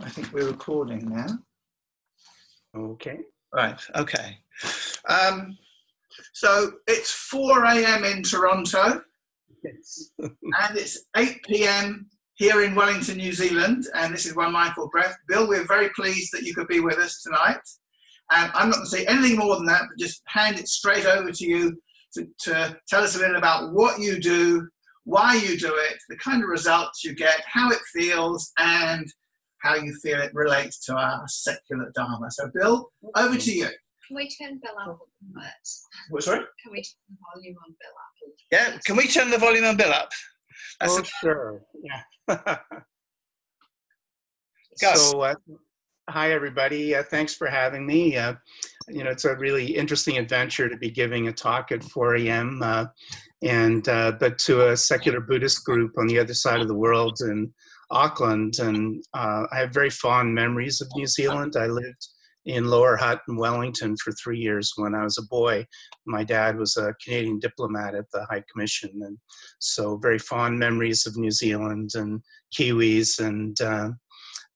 I think we're recording now. Okay. Right, okay. Um, so it's 4 a.m. in Toronto Yes. and it's 8 p.m. here in Wellington, New Zealand. And this is One Mindful Breath. Bill, we're very pleased that you could be with us tonight. And I'm not going to say anything more than that, but just hand it straight over to you to, to tell us a little about what you do, why you do it, the kind of results you get, how it feels, and how you feel it relates to our secular Dharma. So, Bill, over to you. Can we turn Bill up a bit? What, sorry? Can we turn the volume on Bill up? Yeah, can we turn the volume on Bill up? That's oh, a- sure. Yeah. Gus. So, uh, hi everybody. Uh, thanks for having me. Uh, you know, it's a really interesting adventure to be giving a talk at 4 a.m. Uh, and uh, but to a secular Buddhist group on the other side of the world in Auckland, and uh, I have very fond memories of New Zealand. I lived in Lower Hutt in Wellington for three years when I was a boy. My dad was a Canadian diplomat at the High Commission, and so very fond memories of New Zealand and Kiwis, and uh,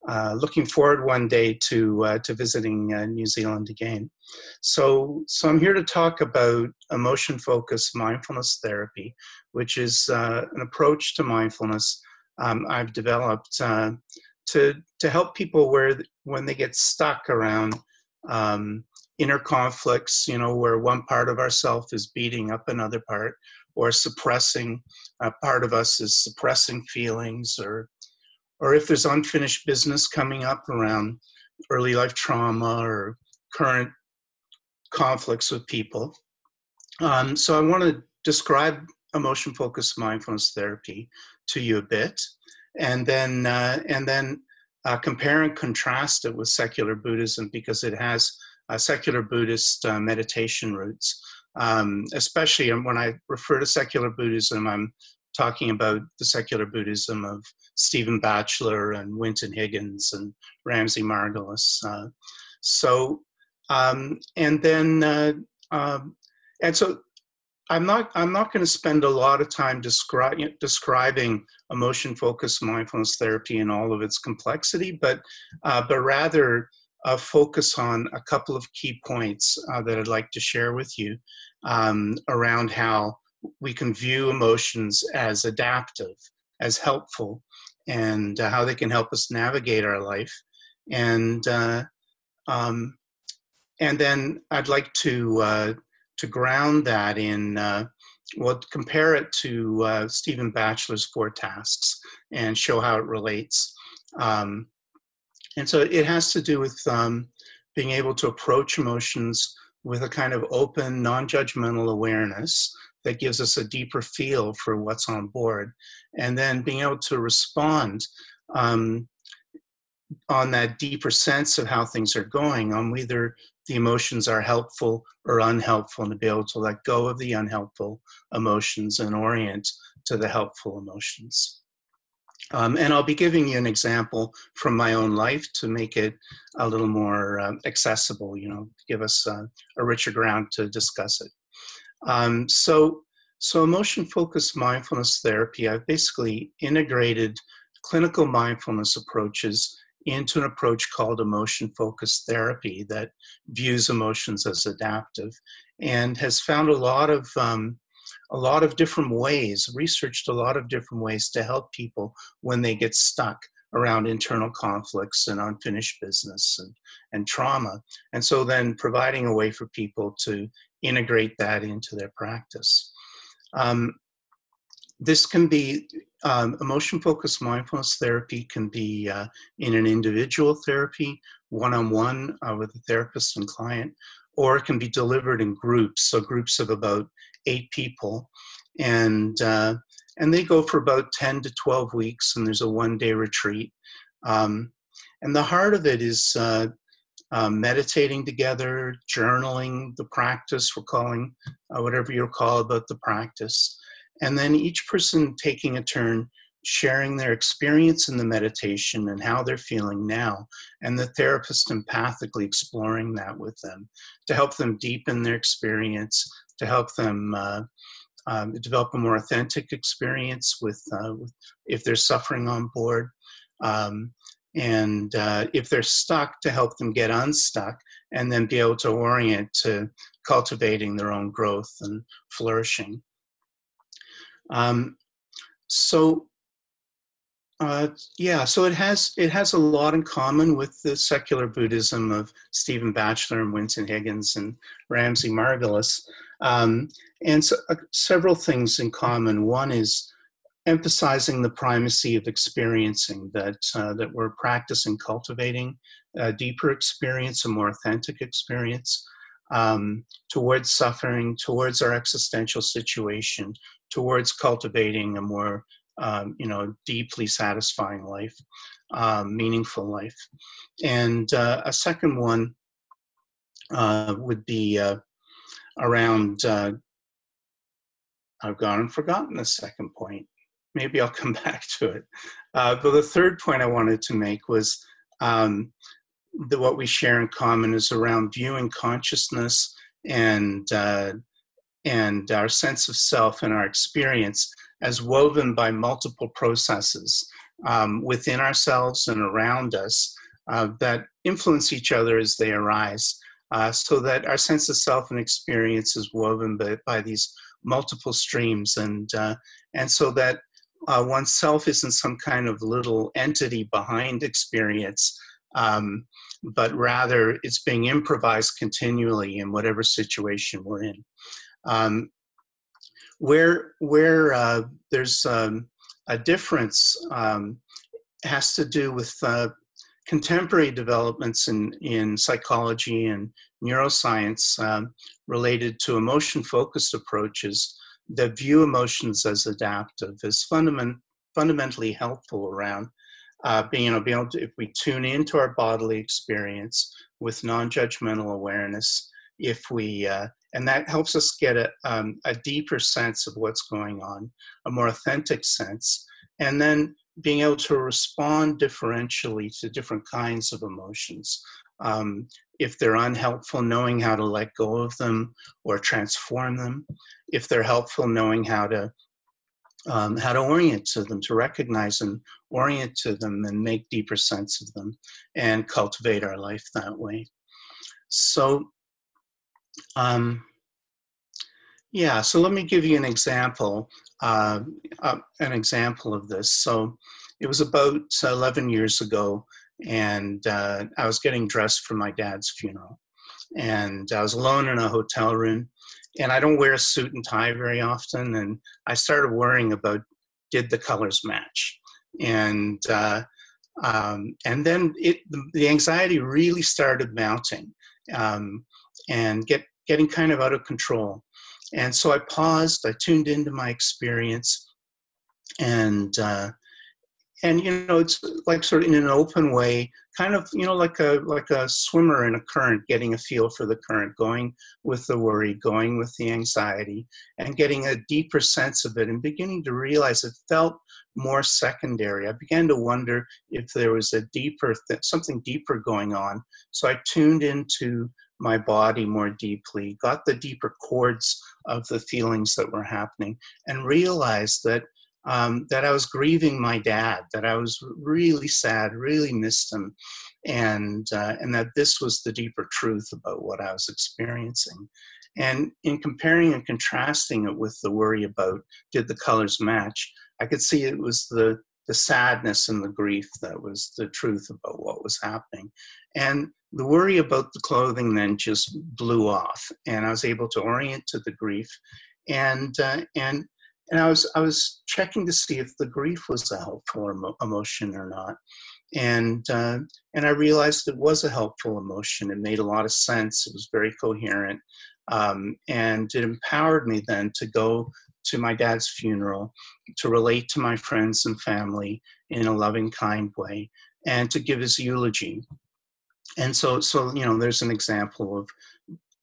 uh, looking forward one day to uh, to visiting uh, New Zealand again. So, so I'm here to talk about emotion focused mindfulness therapy, which is uh, an approach to mindfulness um, I've developed uh, to to help people where when they get stuck around um, inner conflicts, you know, where one part of ourself is beating up another part, or suppressing a part of us is suppressing feelings, or or if there's unfinished business coming up around early life trauma or current conflicts with people. Um, so I want to describe emotion focused mindfulness therapy to you a bit, and then uh, and then uh, compare and contrast it with secular Buddhism because it has uh, secular Buddhist uh, meditation roots. Um, especially when I refer to secular Buddhism, I'm talking about the secular Buddhism of Stephen Batchelor and Winton Higgins and Ramsey Margolis. Uh, so, um, and then, uh, um, and so I'm not, I'm not going to spend a lot of time descri- describing emotion focused mindfulness therapy and all of its complexity, but, uh, but rather uh, focus on a couple of key points uh, that I'd like to share with you um, around how we can view emotions as adaptive, as helpful, and uh, how they can help us navigate our life. And uh, um, and then I'd like to uh, to ground that in uh, well, compare it to uh, Stephen Batchelor's four tasks and show how it relates. Um, and so it has to do with um, being able to approach emotions with a kind of open, non-judgmental awareness that gives us a deeper feel for what's on board, and then being able to respond um, on that deeper sense of how things are going, on whether the emotions are helpful or unhelpful, and to be able to let go of the unhelpful emotions and orient to the helpful emotions. Um, and I'll be giving you an example from my own life to make it a little more um, accessible, you know, give us uh, a richer ground to discuss it. Um, so, so emotion focused mindfulness therapy, I've basically integrated clinical mindfulness approaches into an approach called emotion focused therapy that views emotions as adaptive and has found a lot of um, a lot of different ways researched a lot of different ways to help people when they get stuck around internal conflicts and unfinished business and, and trauma. And so then providing a way for people to integrate that into their practice. Um, this can be um, emotion focused mindfulness therapy can be uh, in an individual therapy, one on one with a therapist and client, or it can be delivered in groups, so groups of about eight people. And, uh, and they go for about 10 to 12 weeks, and there's a one day retreat. Um, and the heart of it is uh, uh, meditating together, journaling the practice, recalling uh, whatever you recall about the practice and then each person taking a turn sharing their experience in the meditation and how they're feeling now, and the therapist empathically exploring that with them to help them deepen their experience, to help them uh, um, develop a more authentic experience with, uh, with, if they're suffering on board. Um, and uh, if they're stuck, to help them get unstuck and then be able to orient to cultivating their own growth and flourishing. Um, so uh, yeah, so it has it has a lot in common with the secular Buddhism of Stephen Batchelor and Winton Higgins and Ramsey Margolis, um, and so, uh, several things in common. One is emphasizing the primacy of experiencing that uh, that we're practicing cultivating a deeper experience, a more authentic experience um, towards suffering, towards our existential situation, towards cultivating a more um, you know deeply satisfying life, um, meaningful life, and uh, a second one uh, would be uh, around. Uh, I've gone and forgotten the second point maybe I'll come back to it. Uh, but the third point I wanted to make was um, that what we share in common is around viewing consciousness and uh, and our sense of self and our experience as woven by multiple processes um, within ourselves and around us uh, that influence each other as they arise. Uh, so that our sense of self and experience is woven by, by these multiple streams, and uh, and so that uh, oneself isn't some kind of little entity behind experience, um, but rather it's being improvised continually in whatever situation we're in. Um, where where uh, there's um, a difference um, has to do with uh, contemporary developments in, in psychology and neuroscience um, related to emotion focused approaches that view emotions as adaptive as fundament, fundamentally helpful around uh, being, you know, being able to, if we tune into our bodily experience with non-judgmental awareness, if we, uh, and that helps us get a, um, a deeper sense of what's going on, a more authentic sense, and then being able to respond differentially to different kinds of emotions. Um, if they're unhelpful, knowing how to let go of them or transform them. If they're helpful, knowing how to um, how to orient to them, to recognize and orient to them, and make deeper sense of them, and cultivate our life that way. So, um, yeah. So let me give you an example. Uh, uh, an example of this. So, it was about 11 years ago and uh, I was getting dressed for my dad's funeral. And I was alone in a hotel room, and I don't wear a suit and tie very often. And I started worrying about did the colors match, and uh, um, and then it the anxiety really started mounting, um, and get getting kind of out of control. And so I paused. I tuned into my experience, and uh, and you know it's like sort of in an open way kind of you know like a like a swimmer in a current getting a feel for the current going with the worry going with the anxiety and getting a deeper sense of it and beginning to realize it felt more secondary. I began to wonder if there was a deeper th- something deeper going on so i tuned into my body more deeply got the deeper chords of the feelings that were happening and realized that um, that I was grieving my dad, that I was really sad, really missed him, and uh, and that this was the deeper truth about what I was experiencing. And in comparing and contrasting it with the worry about did the colors match, I could see it was the the sadness and the grief that was the truth about what was happening. And the worry about the clothing then just blew off, and I was able to orient to the grief, and uh, and and I was I was checking to see if the grief was a helpful emo- emotion or not, and uh, and I realized it was a helpful emotion. It made a lot of sense. It was very coherent, um, and it empowered me then to go to my dad's funeral, to relate to my friends and family in a loving, kind way, and to give his eulogy. And so, so you know, there's an example of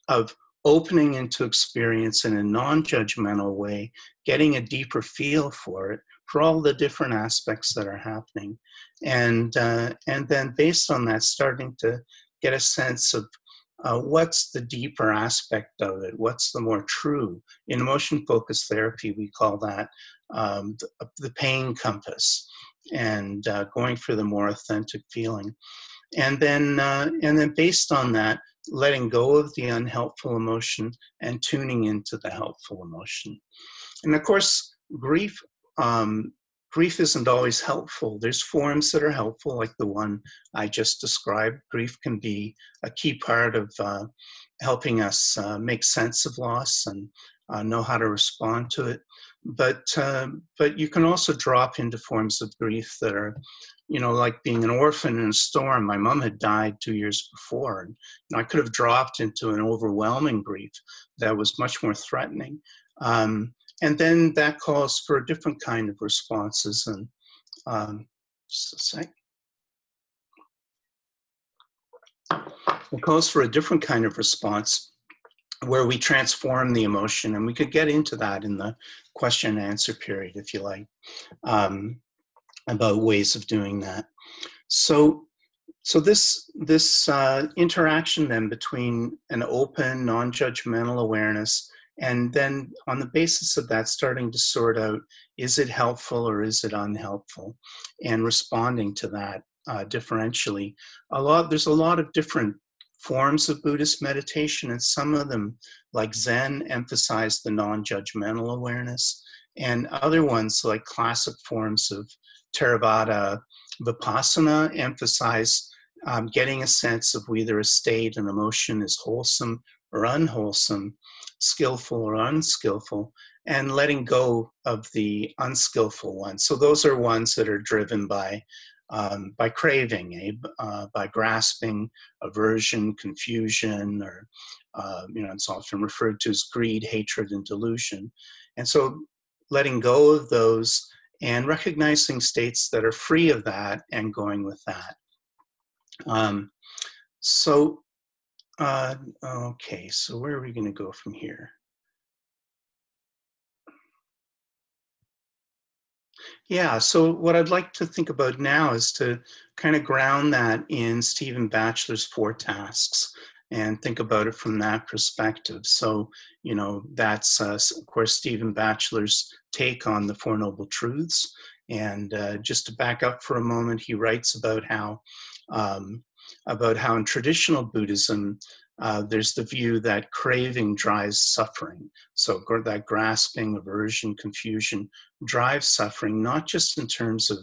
of opening into experience in a non-judgmental way getting a deeper feel for it for all the different aspects that are happening and uh, and then based on that starting to get a sense of uh, what's the deeper aspect of it what's the more true in emotion focused therapy we call that um, the, the, pain compass and uh, going for the more authentic feeling. And then, uh, and then based on that, letting go of the unhelpful emotion and tuning into the helpful emotion. And of course, grief um, grief isn't always helpful. There's forms that are helpful, like the one I just described. Grief can be a key part of uh, helping us uh, make sense of loss and uh, know how to respond to it. But um, but you can also drop into forms of grief that are, you know, like being an orphan in a storm. My mom had died two years before, and I could have dropped into an overwhelming grief that was much more threatening. Um, and then that calls for a different kind of responses. And um, just a sec. It calls for a different kind of response where we transform the emotion, and we could get into that in the question and answer period if you like, um, about ways of doing that. So, so this this uh, interaction then between an open, non-judgmental awareness and then on the basis of that starting to sort out is it helpful or is it unhelpful and responding to that uh, differentially a lot there's a lot of different forms of buddhist meditation and some of them like zen emphasize the non-judgmental awareness and other ones like classic forms of theravada vipassana emphasize um, getting a sense of whether a state and emotion is wholesome or unwholesome skillful or unskillful, and letting go of the unskillful ones. So those are ones that are driven by um, by craving, eh? uh, by grasping, aversion, confusion, or uh, you know, it's often referred to as greed, hatred, and delusion. And so, letting go of those and recognizing states that are free of that and going with that. Um, so uh, okay, so where are we going to go from here? Yeah, so what I'd like to think about now is to kind of ground that in Stephen Batchelor's four tasks and think about it from that perspective. So, you know, that's, uh, of course, Stephen Batchelor's take on the Four Noble Truths. And uh, just to back up for a moment, he writes about how um, about how in traditional Buddhism, uh, there's the view that craving drives suffering. So that grasping, aversion, confusion drives suffering, not just in terms of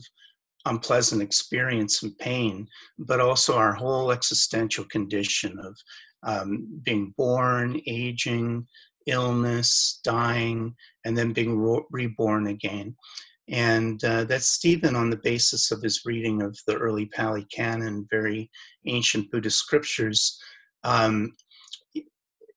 unpleasant experience and pain, but also our whole existential condition of um, being born, aging, illness, dying, and then being reborn again. And uh, that's Stephen on the basis of his reading of the early Pali Canon, very ancient Buddhist scriptures. Um,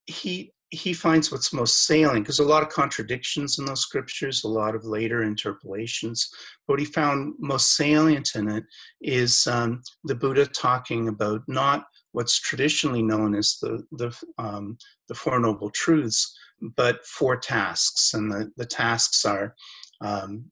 he he finds what's most salient because a lot of contradictions in those scriptures, a lot of later interpolations. But what he found most salient in it is um, the Buddha talking about not what's traditionally known as the the um, the four noble truths, but four tasks, and the the tasks are um,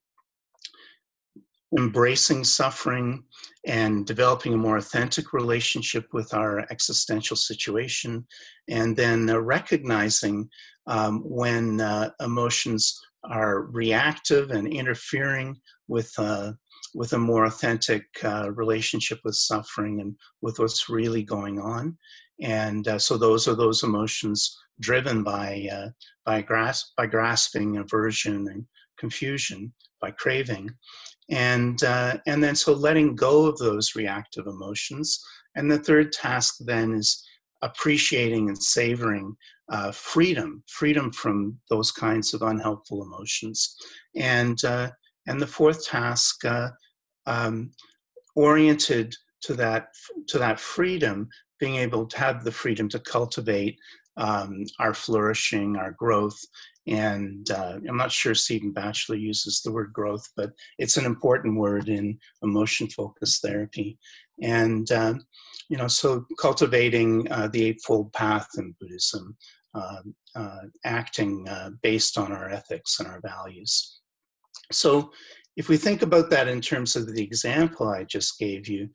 embracing suffering and developing a more authentic relationship with our existential situation, and then uh, recognizing um, when uh, emotions are reactive and interfering with uh, with a more authentic uh, relationship with suffering and with what's really going on. And uh, so those are those emotions driven by uh, by grasp by grasping, aversion, and confusion, by craving and uh, and then so letting go of those reactive emotions. And the third task then is appreciating and savoring uh, freedom freedom from those kinds of unhelpful emotions. And uh, and the fourth task uh, um, oriented to that to that freedom being able to have the freedom to cultivate um, our flourishing our growth and uh, I'm not sure Stephen Batchelor uses the word growth, but it's an important word in emotion focused therapy. And, uh, you know, so cultivating uh, the Eightfold Path in Buddhism, um, uh, acting uh, based on our ethics and our values. So if we think about that in terms of the example I just gave you,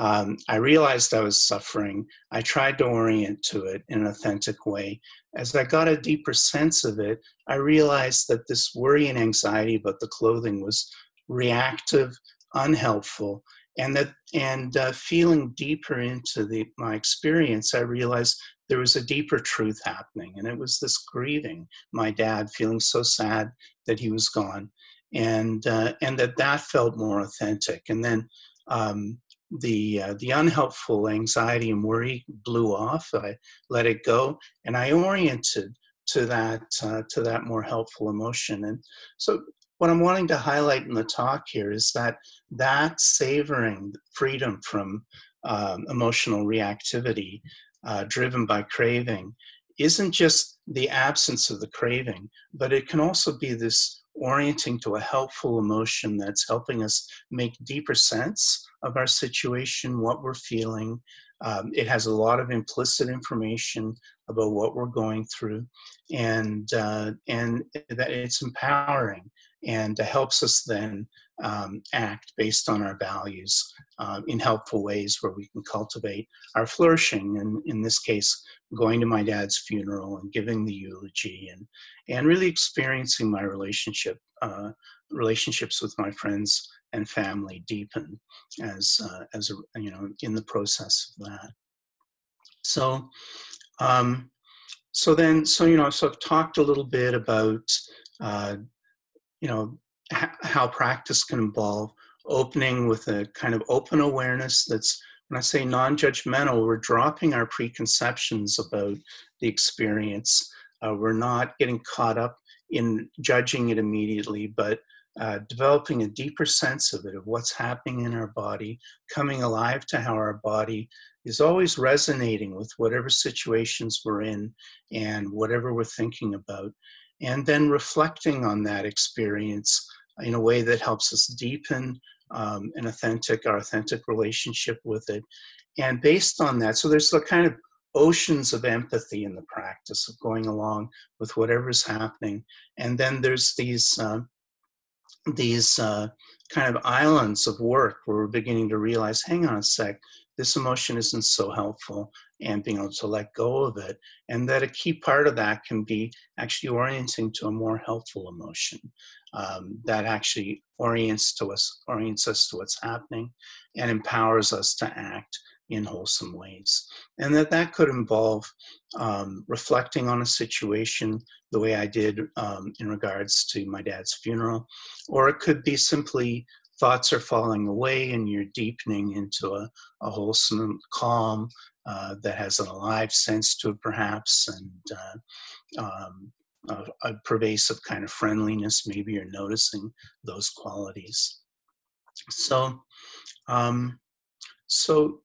um, I realized I was suffering. I tried to orient to it in an authentic way. As I got a deeper sense of it, I realized that this worry and anxiety about the clothing was reactive, unhelpful and that and uh, feeling deeper into the my experience i realized there was a deeper truth happening and it was this grieving my dad feeling so sad that he was gone and uh, and that that felt more authentic and then um, the uh, the unhelpful anxiety and worry blew off. I let it go and i oriented to that uh, to that more helpful emotion. And so what I'm wanting to highlight in the talk here is that that savoring freedom from um, emotional reactivity uh, driven by craving isn't just the absence of the craving, but it can also be this orienting to a helpful emotion that's helping us make deeper sense of our situation, what we're feeling. Um, it has a lot of implicit information about what we're going through, and uh, and that it's empowering and helps us then um, act based on our values um, in helpful ways where we can cultivate our flourishing. And in this case, going to my dad's funeral and giving the eulogy and, and really experiencing my relationship, uh, relationships with my friends and family deepen as, uh, as a, you know, in the process of that. So, um, so then, so, you know, so I've talked a little bit about uh, you know how practice can involve opening with a kind of open awareness that's when i say non-judgmental we're dropping our preconceptions about the experience. Uh, we're not getting caught up in judging it immediately but uh, developing a deeper sense of it of what's happening in our body coming alive to how our body is always resonating with whatever situations we're in and whatever we're thinking about and then reflecting on that experience in a way that helps us deepen um, an authentic, our authentic relationship with it. And based on that, so there's the kind of oceans of empathy in the practice of going along with whatever's happening. And then there's these uh, these uh, kind of islands of work where we're beginning to realize, hang on a sec, this emotion isn't so helpful and being able to let go of it. And that a key part of that can be actually orienting to a more helpful emotion um, that actually orients to us, orients us to what's happening and empowers us to act in wholesome ways. And that that could involve um, reflecting on a situation the way I did um, in regards to my dad's funeral, or it could be simply thoughts are falling away and you're deepening into a, a wholesome calm uh, that has an alive sense to it perhaps and uh, um, a, a, pervasive kind of friendliness maybe you're noticing those qualities. So um, so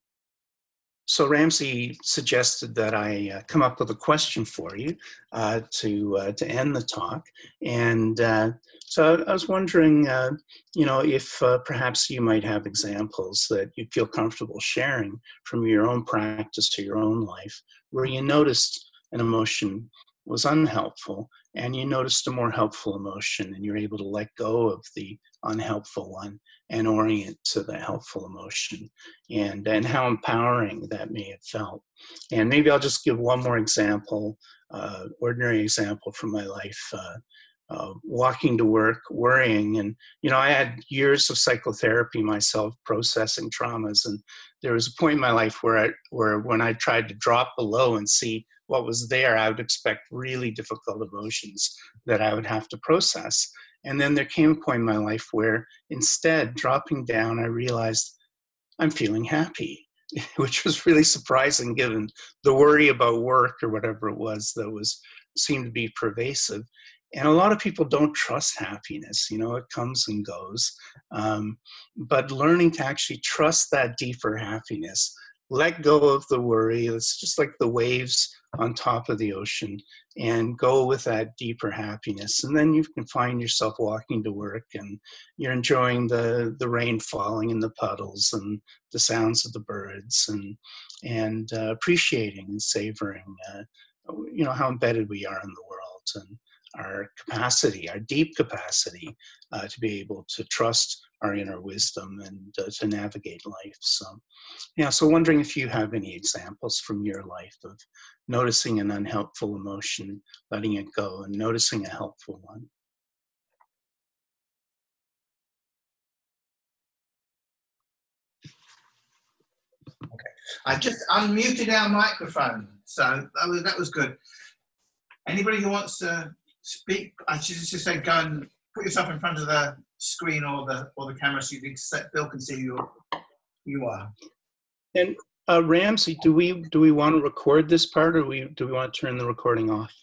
so Ramsey suggested that I uh, come up with a question for you uh, to uh, to end the talk, and uh, so I was wondering, uh, you know, if uh, perhaps you might have examples that you feel comfortable sharing from your own practice to your own life, where you noticed an emotion was unhelpful and you noticed a more helpful emotion and you're able to let go of the unhelpful one and orient to the helpful emotion. And and how empowering that may have felt. And maybe i'll just give one more example uh, ordinary example from my life uh, uh, walking to work worrying and you know i had years of psychotherapy myself processing traumas and there was a point in my life where i where when i tried to drop below and see what was there, I would expect really difficult emotions that I would have to process. And then there came a point in my life where instead, dropping down, I realized I'm feeling happy, which was really surprising given the worry about work or whatever it was that was seemed to be pervasive. And a lot of people don't trust happiness, you know, it comes and goes. Um, but learning to actually trust that deeper happiness let go of the worry. It's just like the waves on top of the ocean and go with that deeper happiness. And then you can find yourself walking to work and you're enjoying the, the rain falling in the puddles and the sounds of the birds and, and uh, appreciating and savoring, uh, you know, how embedded we are in the world and our capacity, our deep capacity uh, to be able to trust our inner wisdom and uh, to navigate life. So, yeah, so wondering if you have any examples from your life of noticing an unhelpful emotion, letting it go, and noticing a helpful one. Okay. I just unmuted our microphone, so that was, that was good. Anybody who wants to speak, I should just say go and put yourself in front of the screen or the or the camera so you can set, Bill can see you who you are. And uh, Ramsey, do we do we want to record this part, or we do we want to turn the recording off?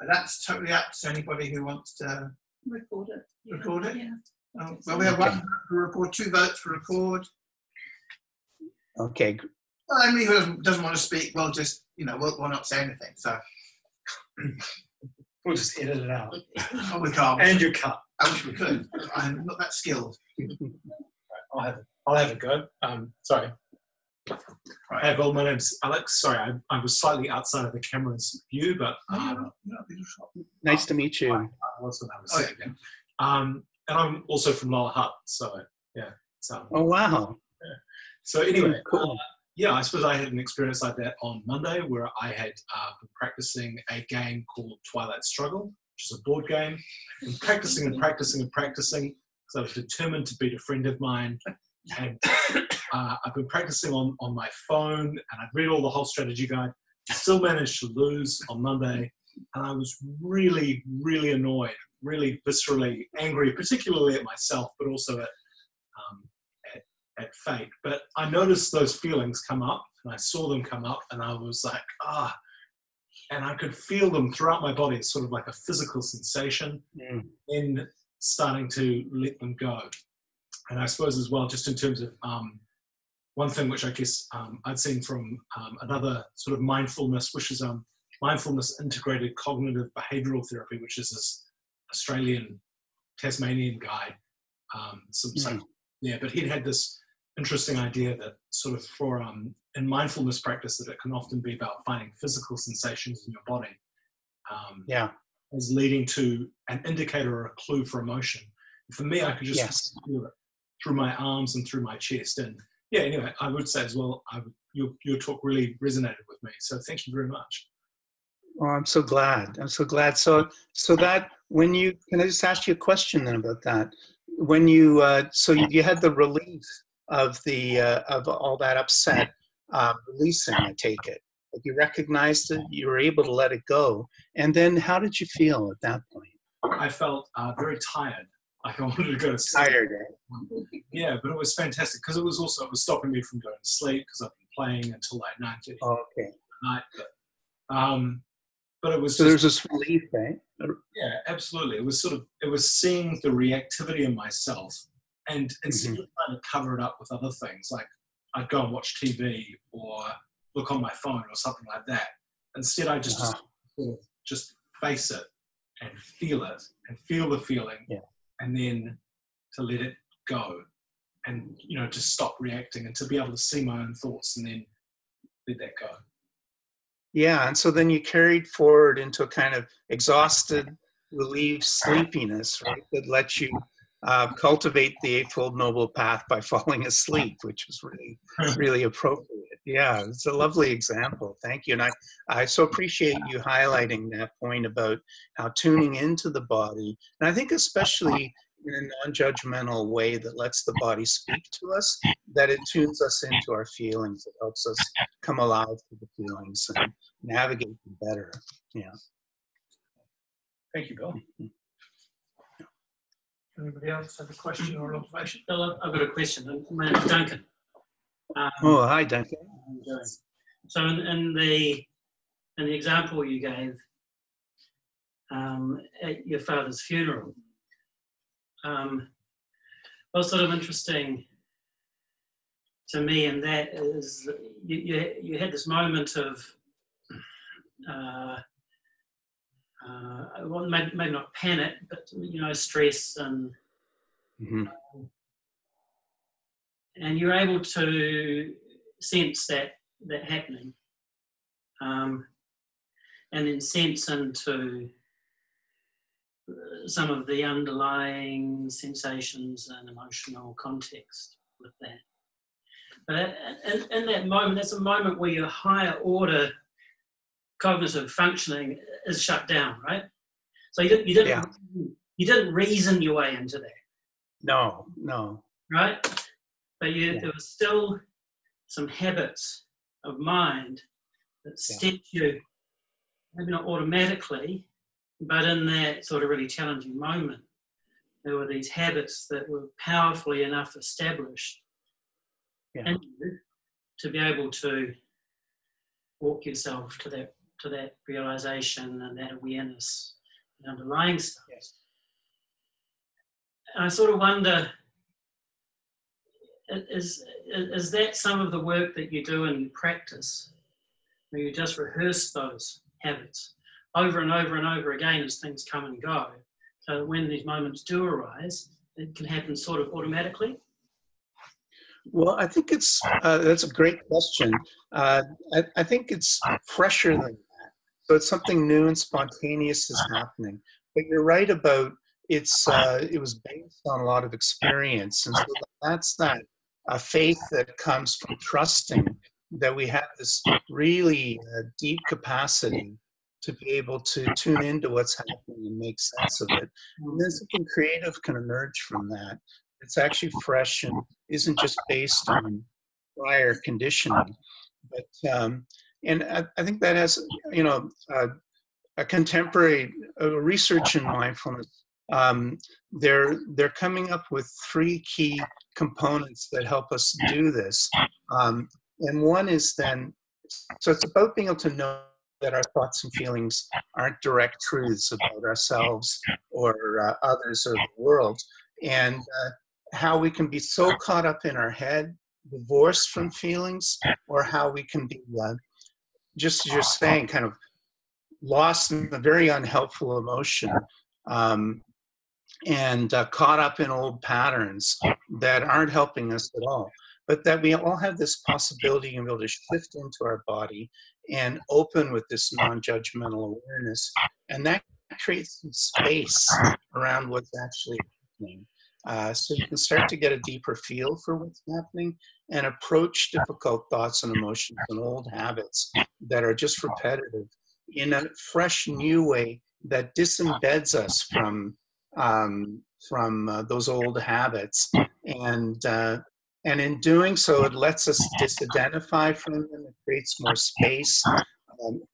And that's totally up to anybody who wants to Record it. record it. Yeah. Oh, well, we have one vote for record, two votes for record. Okay, Well, mean, who doesn't, doesn't want to speak, we'll just, you know, we'll, we'll not say anything. So, We'll just edit it out. oh, we can't. And you cut. I wish we could. I'm not that skilled. I'll have, I'll have a go. Um, sorry. Hey, well, my name's Alex. Sorry, I, I was slightly outside of the camera's view, but um, not, you're not being shot. nice to meet you. I was what I was Oh, saying. yeah. Um, and I'm also from Lower Hutt, so yeah. So, Oh wow, so anyway, cool. uh, yeah, I suppose I had an experience like that on Monday where I had uh, been practicing a game called Twilight Struggle, which is a board game. And practicing and practicing and practicing because I was determined to beat a friend of mine. And uh, I've been practicing on, on my phone and I've read all the whole strategy guide. Still managed to lose on Monday. And I was really, really annoyed, really viscerally angry, particularly at myself, but also at um, at, at fate. But I noticed those feelings come up and I saw them come up and I was like, ah, and I could feel them throughout my body. It's sort of like a physical sensation Mm. in starting to let them go. And I suppose as well, just in terms of um, one thing which I guess um, I'd seen from um, another sort of mindfulness, which is um, mindfulness integrated cognitive behavioral therapy, which is this Australian Tasmanian guy. Um, some, some- Mm. yeah, but he'd had this interesting idea that sort of for um, in mindfulness practice that it can often be about finding physical sensations in your body. Um, Yeah, as leading to an indicator or a clue for emotion. For me, I could just Yes. feel it through my arms and through my chest. And yeah, anyway, I would say as well, I, would- your, your talk really resonated with me. So thank you very much. Oh, I'm so glad. I'm so glad. So, so that when you can I just ask you a question then about that? When you uh, so you, you had the relief of the uh, of all that upset um, releasing. I take it. Like you recognized it. You were able to let it go. And then, how did you feel at that point? I felt uh, very tired. Like I wanted to go to sleep. Tired. eh? Yeah, but it was fantastic because it was also it was stopping me from going to sleep because I've been playing until like nine thirty Oh, okay. night. But, um, but it was So just, there's this relief, eh? Yeah, absolutely. It was sort of it was seeing the reactivity in myself, and instead of trying to cover it up with other things, like I'd go and watch TV or look on my phone or something like that. Instead, I just Uh-huh. just face it and feel it and feel the feeling, Yeah. and then to let it go, and you know to stop reacting and to be able to see my own thoughts and then let that go. Yeah, and so then you carried forward into a kind of exhausted, relieved sleepiness, right? That lets you uh, cultivate the Eightfold Noble Path by falling asleep, which is really, really appropriate. Yeah, it's a lovely example. Thank you. And I, I so appreciate you highlighting that point about how tuning into the body, and I think especially in a non-judgmental way that lets the body speak to us, that it tunes us into our feelings. It helps us come alive to the feelings and navigate them better. Yeah. Thank you, Bill. Anybody else have a question or an observation? Bill, I've- I've got a question. My name's Duncan. Um, Oh, hi, Duncan. how you? So in, in the in the example you gave um, at your father's funeral, um, what's sort of interesting to me in that is that you, you, you had this moment of uh, uh, well, maybe, maybe not panic, but you know, stress and hmm and you're able to sense that that happening, um, and then sense into uh, some of the underlying sensations and emotional context with that. But in, in that moment, that's a moment where your higher order cognitive functioning is shut down, right? So you didn't, you didn't, Yeah. you didn't reason your way into that No, no. right? But you, Yeah. there was still some habits of mind that stepped you, maybe not automatically, but in that sort of really challenging moment, there were these habits that were powerfully enough established Yeah. in you to be able to walk yourself to that to that realization and that awareness and underlying stuff. Yes. And I sort of wonder is, is that some of the work that you do in practice where you just rehearse those habits over and over and over again as things come and go so that when these moments do arise it can happen sort of automatically Well, I think it's uh, that's a great question. Uh, I, I think it's fresher than that. So it's something new and spontaneous is happening. But you're right about it's. Uh, it was based on a lot of experience, and so that's that a faith that comes from trusting that we have this really uh, deep capacity to be able to tune into what's happening and make sense of it. And then something creative can emerge from that. It's actually fresh and isn't just based on prior conditioning. But um, and I, I think that has you know uh, a contemporary research in mindfulness. Um, they're they're coming up with three key components that help us do this. Um, and one is then so it's about being able to know that our thoughts and feelings aren't direct truths about ourselves or uh, others or the world, and uh, how we can be so caught up in our head, divorced from feelings, or how we can be uh, just as you're saying, kind of lost in a very unhelpful emotion. Um, and uh, caught up in old patterns that aren't helping us at all. But that we all have this possibility and be able to shift into our body and open with this non judgmental awareness. And that creates some space around what's actually happening. Uh, so you can start to get a deeper feel for what's happening and approach difficult thoughts and emotions and old habits that are just repetitive in a fresh, new way that disembeds us from um, from uh, those old habits, and uh, and in doing so, it lets us disidentify from them. It creates more space, um,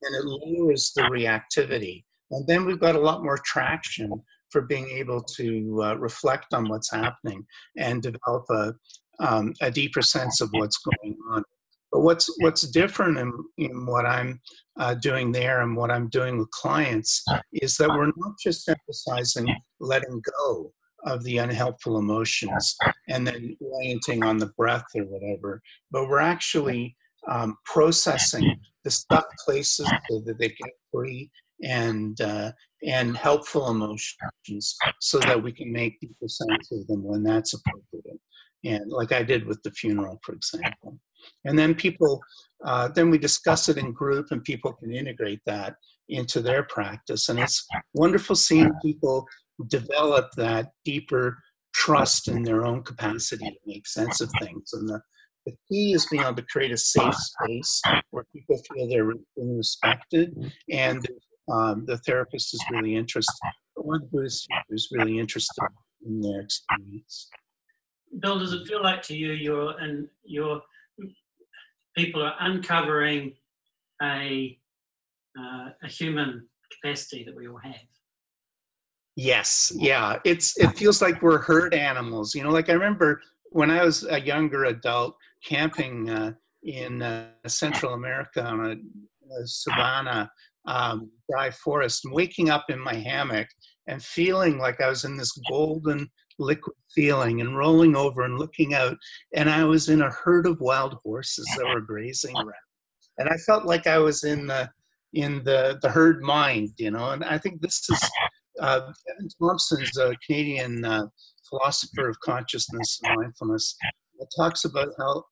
and it lowers the reactivity. And then we've got a lot more traction for being able to uh, reflect on what's happening and develop a, um, a deeper sense of what's going on. But what's what's different in, in what I'm uh, doing there and what I'm doing with clients is that we're not just emphasizing letting go of the unhelpful emotions and then orienting on the breath or whatever, but we're actually um, processing the stuck places so that they get free and uh, and helpful emotions so that we can make deeper sense of them when that's appropriate. And like I did with the funeral, for example. And then people, uh, then we discuss it in group and people can integrate that into their practice. And it's wonderful seeing people develop that deeper trust in their own capacity to make sense of things. And the, the key is being able to create a safe space where people feel they're being respected and um, the therapist is really interested, or the Buddhist is really interested in their experience. bill does it feel like to you you're and your people are uncovering a uh, a human capacity that we all have Yes, yeah. It's it feels like we're herd animals. You know, like I remember when I was a younger adult camping uh, in uh, Central America on a, a savanna um, dry forest, and waking up in my hammock and feeling like I was in this golden liquid feeling and rolling over and looking out, and I was in a herd of wild horses that were grazing around, and I felt like I was in the in the the herd mind, you know. And I think this is uh, Evan Thompson's a Canadian uh, philosopher of consciousness and mindfulness. That talks about how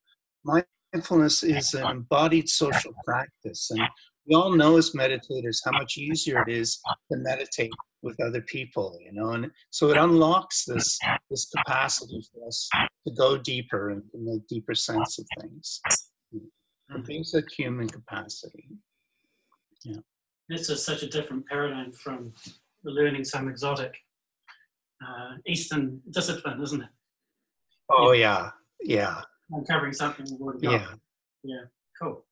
mindfulness is an embodied social practice, and we all know as meditators how much easier it is to meditate with other people, you know, and so it unlocks this this capacity for us to go deeper and to make deeper sense of things. A basic human capacity. Yeah. This is such a different paradigm from learning some exotic uh, Eastern discipline, isn't it? Oh yeah, yeah, Uncovering something we've already got. yeah. Cool.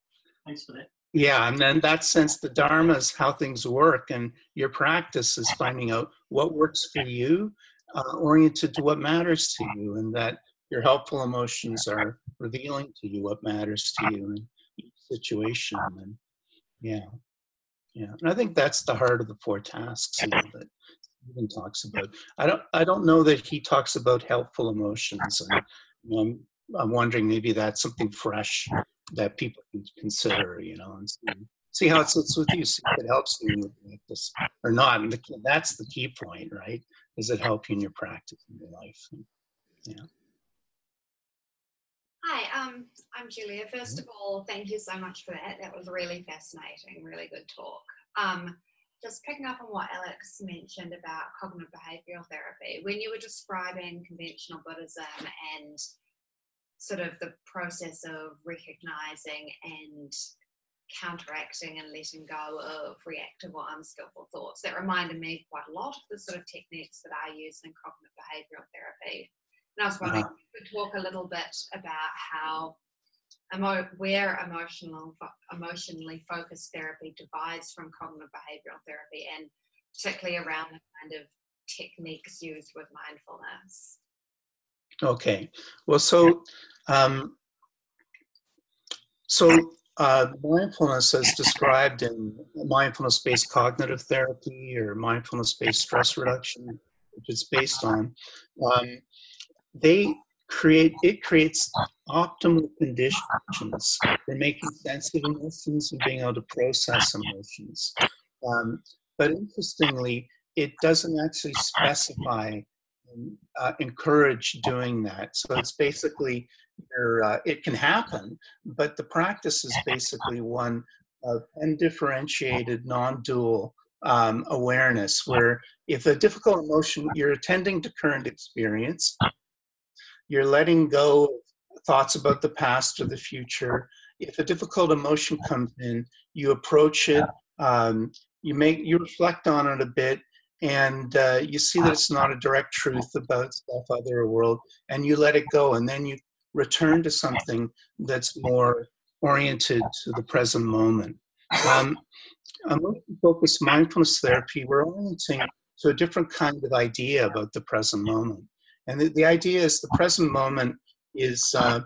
Thanks for that. Yeah, and in that sense, the Dharma is how things work, and your practice is finding out what works for you, uh, oriented to what matters to you, and that your helpful emotions are revealing to you what matters to you in each situation. And yeah, yeah, and I think that's the heart of the four tasks you know, that Stephen talks about. I don't, I don't know that he talks about helpful emotions, and you know, I'm, I'm wondering maybe that's something fresh that people can consider, you know, and see, see how it sits with you, see if it helps you with this or not. And the, that's the key point, right? Does it help you in your practice in your life? Yeah. Hi, um, I'm Julia. First of all, thank you so much for that. That was really fascinating, really good talk. Um, just picking up on what Alex mentioned about cognitive behavioral therapy, when you were describing conventional Buddhism and sort of the process of recognizing and counteracting and letting go of reactive or unskillful thoughts. That reminded me quite a lot of the sort of techniques that I use in cognitive behavioral therapy. And I was wondering uh-huh. if you could talk a little bit about how emo- where emotional emotionally focused therapy divides from cognitive behavioral therapy and particularly around the kind of techniques used with mindfulness. Okay. Well, so um, so uh, mindfulness, as described in mindfulness-based cognitive therapy or mindfulness-based stress reduction, which it's based on, um, they create it creates optimal conditions for making sense of emotions and being able to process emotions. Um, but interestingly, it doesn't actually specify uh, encourage doing that. So it's basically uh, it can happen, but the practice is basically one of undifferentiated, non-dual um, awareness, where if a difficult emotion, you're attending to current experience, you're letting go of thoughts about the past or the future. If a difficult emotion comes in, you approach it, um, you make you reflect on it a bit, and uh, you see that it's not a direct truth about self other or world and you let it go and then you return to something that's more oriented to the present moment. Um, emotion focused mindfulness therapy. We're orienting to a different kind of idea about the present moment. And the, the idea is the present moment is uh,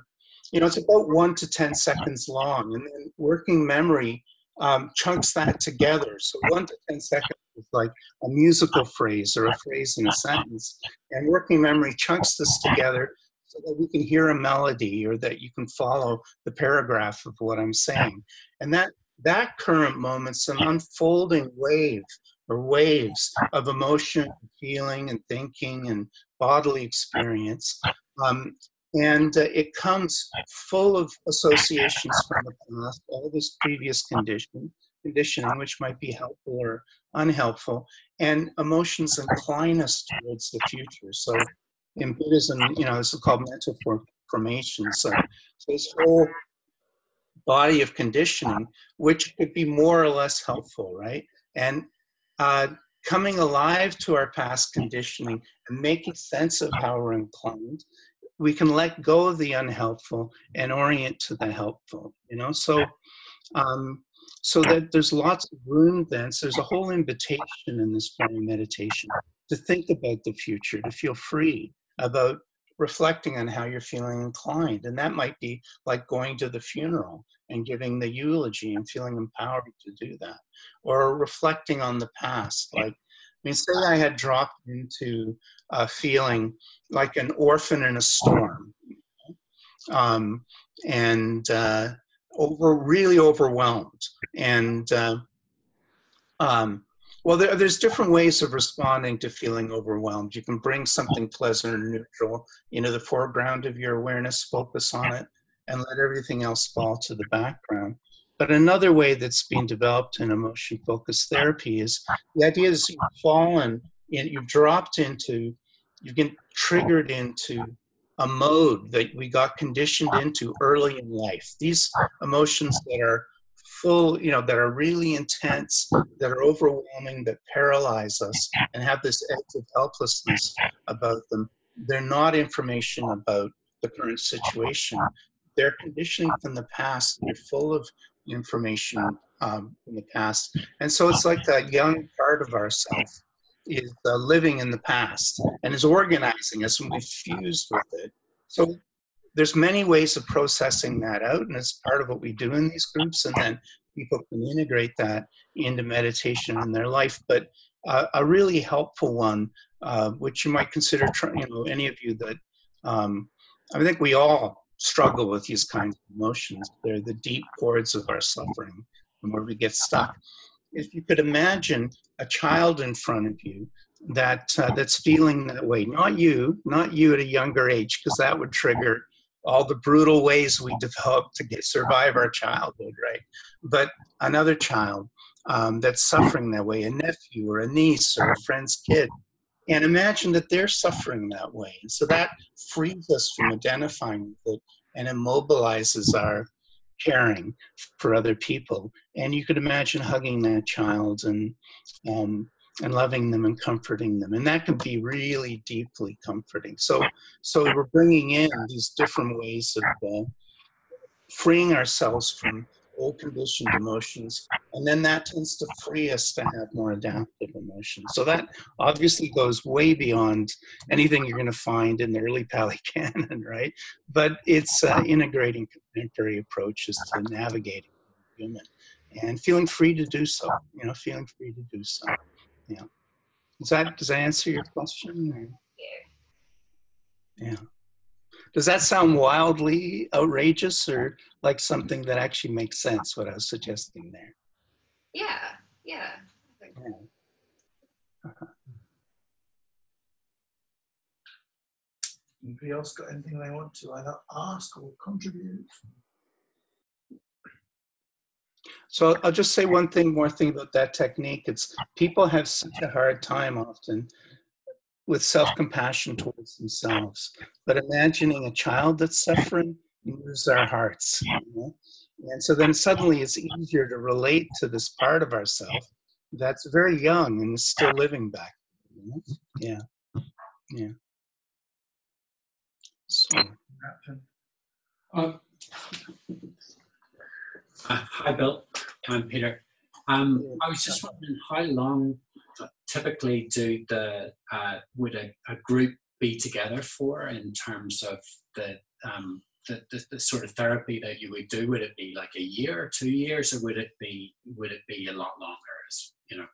you know it's about one to ten seconds long and then working memory um, chunks that together. So one to ten seconds like a musical phrase or a phrase in a sentence. And working memory chunks this together so that we can hear a melody or that you can follow the paragraph of what I'm saying. And that that current moment's an unfolding wave or waves of emotion, feeling, and thinking and bodily experience. Um, and uh, it comes full of associations from the past, all this previous condition, conditioning, which might be helpful or unhelpful, and emotions incline us towards the future. So in Buddhism, you know, this is called mental formation. So, so this whole body of conditioning, which could be more or less helpful, right? And uh, coming alive to our past conditioning and making sense of how we're inclined, we can let go of the unhelpful and orient to the helpful, you know? So, um, so that there's lots of room then. So there's a whole invitation in this form of meditation to think about the future, to feel free about reflecting on how you're feeling inclined. And that might be like going to the funeral and giving the eulogy and feeling empowered to do that. Or reflecting on the past. Like, I mean, say I had dropped into a feeling like an orphan in a storm. Um, and uh, over really overwhelmed. And uh, um, well there, there's different ways of responding to feeling overwhelmed. You can bring something pleasant or neutral into the foreground of your awareness focus on it and let everything else fall to the background. But another way that's being developed in emotion focused therapy is the idea is you've fallen you've dropped into you get triggered into a mode that we got conditioned into early in life. These emotions that are full, you know, that are really intense, that are overwhelming, that paralyze us and have this edge of helplessness about them, they're not information about the current situation. They're conditioning from the past. They're full of information um, in the past. And so it's like that young part of ourselves is uh, living in the past and is organizing us and we've fused with it. So there's many ways of processing that out and it's part of what we do in these groups and then people can integrate that into meditation in their life. But uh, a really helpful one, uh, which you might consider, you know, any of you that um, I think we all struggle with these kinds of emotions. They're the deep chords of our suffering and where we get stuck. If you could imagine a child in front of you that uh, that's feeling that way, not you, not you at a younger age, because that would trigger all the brutal ways we develop to get, survive our childhood, right? But another child um, that's suffering that way, a nephew or a niece or a friend's kid, and imagine that they're suffering that way. And so that frees us from identifying with it and immobilizes our caring for other people. And you could imagine hugging that child and um, and loving them and comforting them, and that can be really deeply comforting. So, so we're bringing in these different ways of uh, freeing ourselves from old conditioned emotions, and then that tends to free us to have more adaptive emotions. So that obviously goes way beyond anything you're going to find in the early Pali Canon, right? But it's uh, integrating contemporary approaches to navigating human and feeling free to do so. You know, feeling free to do so. Yeah. Does that does that answer your question? Or? Yeah. Does that sound wildly outrageous or like something that actually makes sense, what I was suggesting there? Yeah, yeah. yeah. Uh-huh. Anybody else got anything they want to either ask or contribute? So I'll just say one thing more thing about that technique. It's people have such a hard time often with self-compassion towards themselves. But imagining a child that's suffering moves our hearts. You know? And so then suddenly it's easier to relate to this part of ourselves that's very young and is still living back. You know? Yeah. Yeah. So. Uh, hi, Bill. I'm Peter. Um, I was just wondering how long typically do the uh, would a, a, group be together for in terms of the, um, the, the, the sort of therapy that you would do? Would it be like a year or two years, or would it be would it be a lot longer? As you know.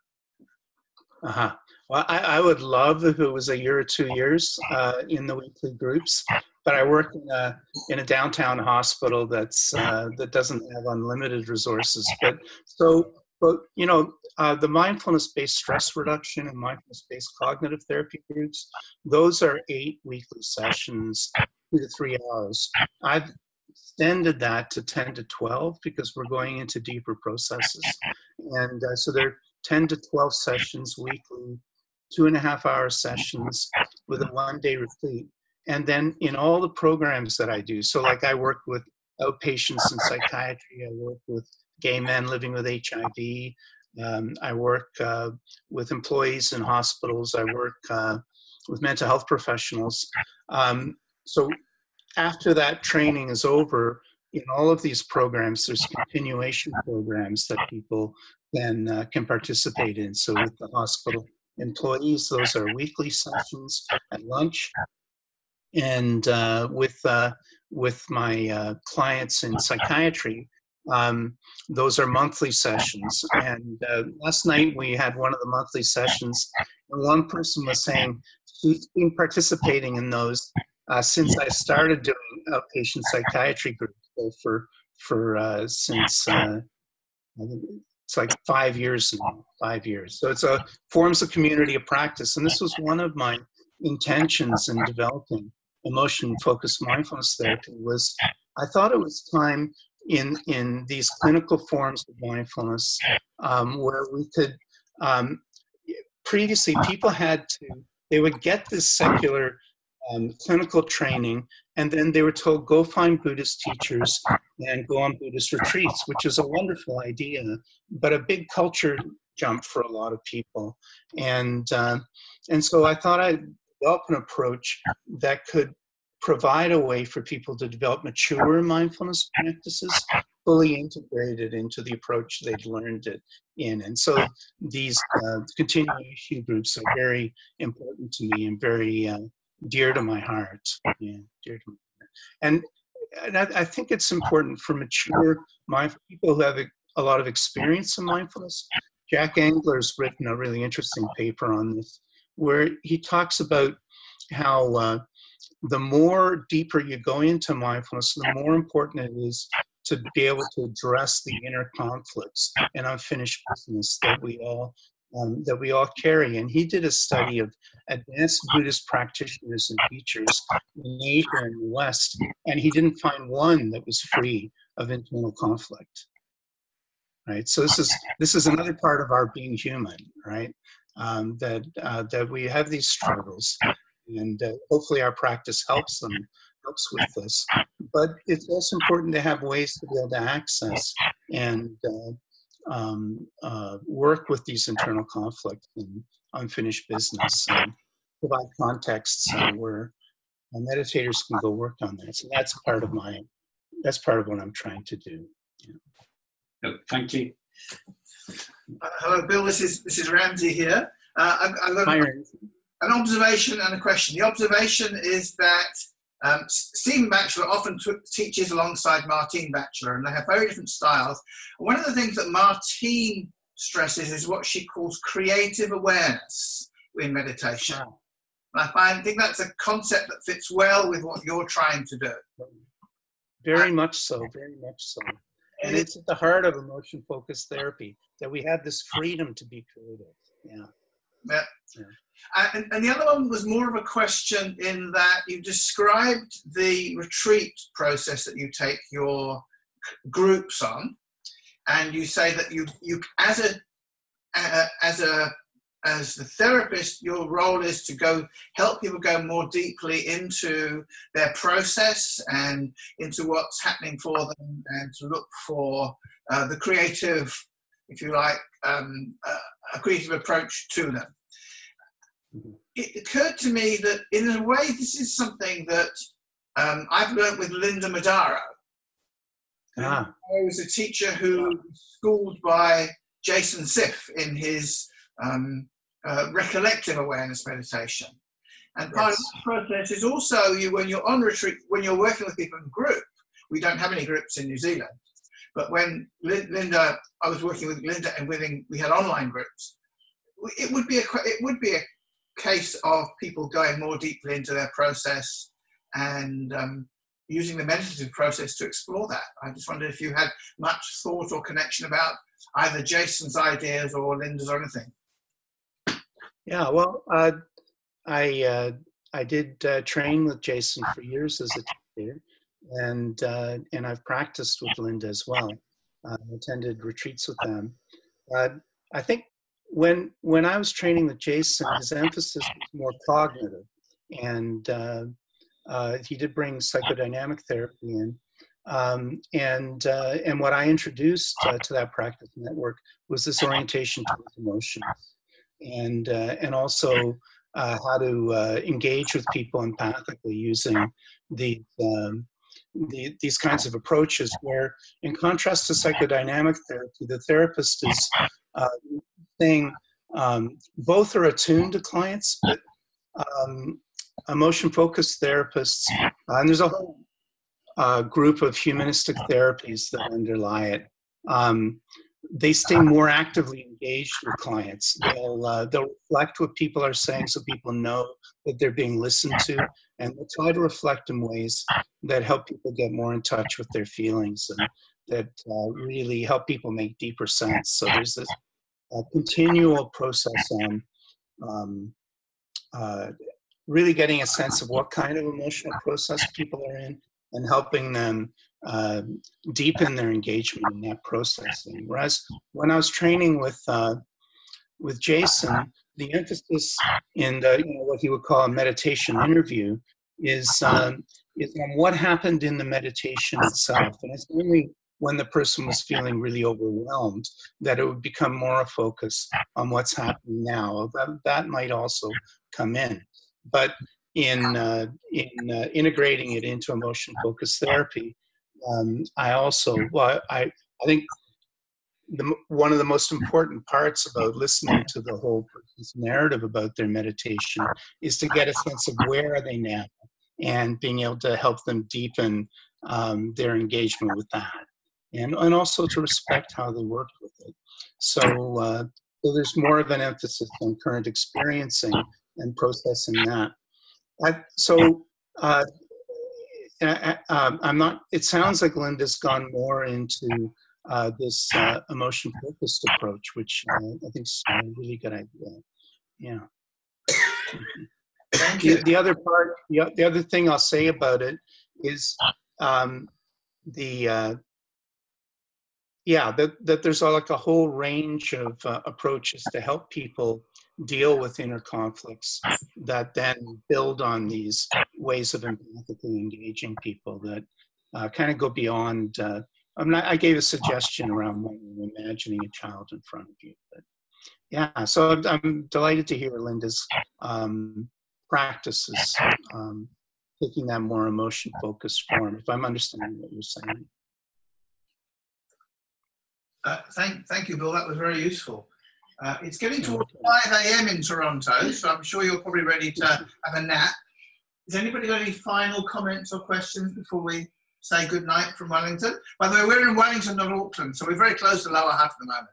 Uh huh. Well, I, I would love if it was a year or two years uh, in the weekly groups, but I work in a in a downtown hospital that's uh, that doesn't have unlimited resources. But so but you know, uh, the mindfulness-based stress reduction and mindfulness-based cognitive therapy groups, those are eight weekly sessions, two to three hours. I've extended that to 10 to 12 because we're going into deeper processes. And uh, so they're 10 to 12 sessions weekly, two and a half hour sessions with a one day retreat. And then in all the programs that I do, so like I work with outpatients in psychiatry, I work with gay men living with HIV. Um, I work uh, with employees in hospitals. I work uh, with mental health professionals. Um, so after that training is over, in all of these programs, there's continuation programs that people then uh, can participate in. So with the hospital employees, those are weekly sessions at lunch, and uh, with uh, with my uh, clients in psychiatry, um, those are monthly sessions. And uh, last night we had one of the monthly sessions, and one person was saying she's been participating in those uh, since I started doing outpatient psychiatry groups so for for uh, since uh, it's like five years now, five years. So it's a forms of community of practice, and this was one of my intentions in developing emotion focused mindfulness therapy was I thought it was time in in these clinical forms of mindfulness um, where we could um, previously people had to they would get this secular um, clinical training and then they were told go find buddhist teachers and go on buddhist retreats which is a wonderful idea but a big culture jump for a lot of people. And uh, and so i thought i'd develop an approach that could provide a way for people to develop mature mindfulness practices fully integrated into the approach they'd learned it in. And so these uh, continuation groups are very important to me and very uh, dear to my heart. Yeah, dear to my heart. And, and I, I think it's important for mature mindful people who have a, a lot of experience in mindfulness. Jack Engler's written a really interesting paper on this, where he talks about how uh, the more deeper you go into mindfulness, the more important it is to be able to address the inner conflicts and unfinished business that we all um, that we all carry. And he did a study of advanced Buddhist practitioners and teachers in Asia and the West, and he didn't find one that was free of internal conflict. Right. So this is this is another part of our being human. Right. Um, that uh, that we have these struggles, and uh, hopefully our practice helps them helps with this. But it's also important to have ways to be able to access and uh, um, uh, work with these internal conflicts and unfinished business and provide contexts uh, where meditators can go work on that. So that's part of my, that's part of what I'm trying to do. Yeah. Oh, thank you. Uh, hello, Bill. This is this is Ramsey here. Uh, I've, I've got Hi, an observation and a question. The observation is that um, Stephen Batchelor often teaches alongside Martine Batchelor, and they have very different styles. One of the things that Martine stresses is what she calls creative awareness in meditation. Wow. And I find, think that's a concept that fits well with what you're trying to do. Very and, much so, very much so. And it's at the heart of emotion focused therapy that we have this freedom to be creative. Yeah. Yeah. yeah. And, and, the other one was more of a question in that you described the retreat process that you take your groups on, and you say that you you as a uh, as a as the therapist, your role is to go help people go more deeply into their process and into what's happening for them, and to look for uh, the creative, if you like, um, uh, a creative approach to them. Mm-hmm. It occurred to me that in a way, this is something that um, I've learned with Linda Modaro. Ah. I was a teacher who was schooled by Jason Siff in his um, uh, recollective awareness meditation. And part yes. of the process is also you when you're on retreat, when you're working with people in group. We don't have any groups in New Zealand, but when Linda, I was working with Linda and within, we had online groups. It would be a it would be a case of people going more deeply into their process and um, using the meditative process to explore that. I just wondered if you had much thought or connection about either Jason's ideas or Linda's or anything. Yeah, well, uh, I uh, I did uh, train with Jason for years as a teacher, and uh, and I've practiced with Linda as well. I attended retreats with them. I think when when I was training with Jason, his emphasis was more cognitive, and uh, uh, he did bring psychodynamic therapy in. Um, and uh, and what I introduced uh, to that practice network was this orientation towards emotions, and uh, and also uh, how to engage with people empathically using the, um, the these kinds of approaches. Where, in contrast to psychodynamic therapy, the therapist is thing. Um, both are attuned to clients, but um, emotion focused therapists, uh, and there's a whole uh, group of humanistic therapies that underlie it. Um, they stay more actively engaged with clients. They'll uh, they'll reflect what people are saying, so people know that they're being listened to, and they try to reflect in ways that help people get more in touch with their feelings and that uh, really help people make deeper sense. So there's this a continual process on um, uh, really getting a sense of what kind of emotional process people are in and helping them uh, deepen their engagement in that processing. Whereas when I was training with uh, with Jason, the emphasis in the, you know, what he would call a meditation interview is um, is on what happened in the meditation itself, and it's only when the person was feeling really overwhelmed, that it would become more a focus on what's happening now. That, that might also come in. But in, uh, in uh, integrating it into emotion focused therapy, um, I also, well, I, I think the, one of the most important parts about listening to the whole person's narrative about their meditation is to get a sense of where are they now and being able to help them deepen um, their engagement with that and, and also to respect how they worked with it. So, uh, so there's more of an emphasis on current experiencing and processing that. I, so uh, I, am not, it sounds like Linda's gone more into uh, this uh, emotion focused approach, which uh, I think is a really good idea. Yeah. The, the other part, the, the other thing I'll say about it is um, the uh, yeah that, that there's like a whole range of uh, approaches to help people deal with inner conflicts that then build on these ways of empathically engaging people that uh, kind of go beyond uh, I'm not, i gave a suggestion around imagining a child in front of you but yeah so i'm, I'm delighted to hear linda's um, practices um, taking that more emotion focused form if i'm understanding what you're saying uh, thank, thank you, Bill. That was very useful. Uh, it's getting towards 5 a.m. in Toronto, so I'm sure you're probably ready to have a nap. Has anybody got any final comments or questions before we say good night from Wellington? By the way, we're in Wellington, not Auckland, so we're very close to Lower Hutt at the moment.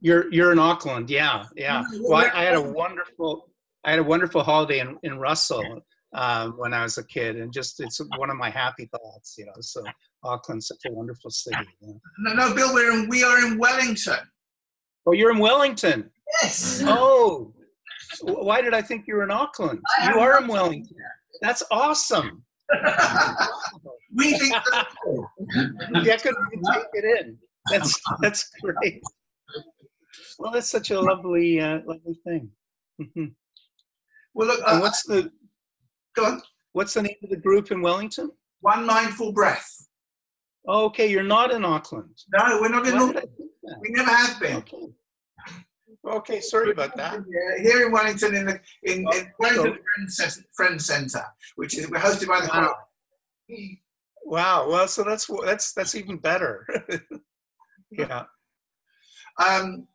You're you're in Auckland, yeah, yeah. Well, I, I had a wonderful I had a wonderful holiday in, in Russell um, when I was a kid, and just it's one of my happy thoughts, you know. So Auckland's such a wonderful city. Yeah. No, no, Bill, we're in, we are in Wellington. Oh, you're in Wellington. Yes. Oh, why did I think you were in Auckland? You are in Wellington. That's awesome. we think. yeah, could take it in. That's that's great. Well, that's such a lovely, uh, lovely thing. Mm-hmm. well, look. Uh, what's the? Go on. What's the name of the group in Wellington? One mindful breath. Okay, you're not in Auckland. No, we're not in Auckland. We never have been. Okay. Okay, sorry about that. Yeah, here in Wellington, in the in, oh, in Wellington so. Friends Centre, which is we're hosted by the wow. Wow. Well, so that's that's that's even better. yeah. Um,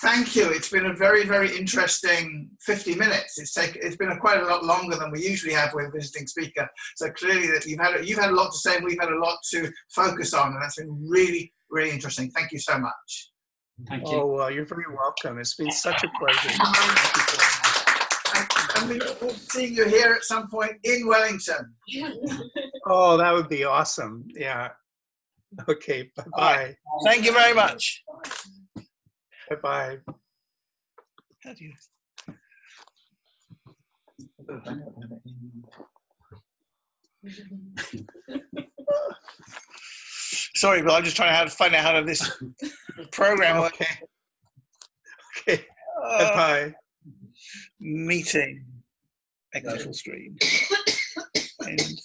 thank you. It's been a very, very interesting 50 minutes. It's taken, it's been a quite a lot longer than we usually have with a visiting speaker. So clearly that you've had, you've had a lot to say and we've had a lot to focus on. And that's been really, really interesting. Thank you so much. Thank you. Oh, well, you're very welcome. It's been such a pleasure. and we look forward to seeing you here at some point in Wellington. oh, that would be awesome. Yeah. Okay. Bye bye. Right. Thank you very much. Bye bye. How do you? Sorry, but I'm just trying to have find out how to this program okay. Okay. Uh, bye. Meeting. Exit full screen. and